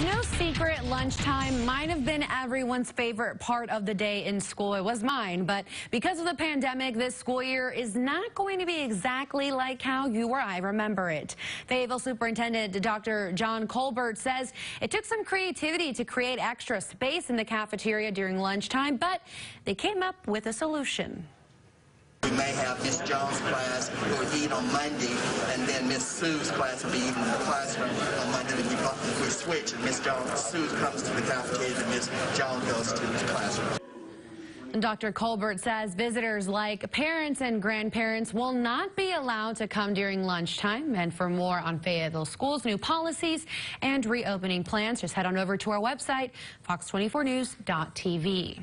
It's no secret lunchtime might have been everyone's favorite part of the day in school. It was mine, but because of the pandemic, this school year is not going to be exactly like how you or I remember it. Fayetteville Superintendent Dr. John Colbert says it took some creativity to create extra space in the cafeteria during lunchtime, but they came up with a solution. We may have Miss Jones' class who will eat on Monday, and then Miss Sue's class will be eating in the classroom on Monday. And we, we switch, and Miss Sue comes to the cafeteria, and Miss goes to classroom. Dr. Colbert says visitors like parents and grandparents will not be allowed to come during lunchtime. And for more on Fayetteville Schools' new policies and reopening plans, just head on over to our website, fox24news.tv.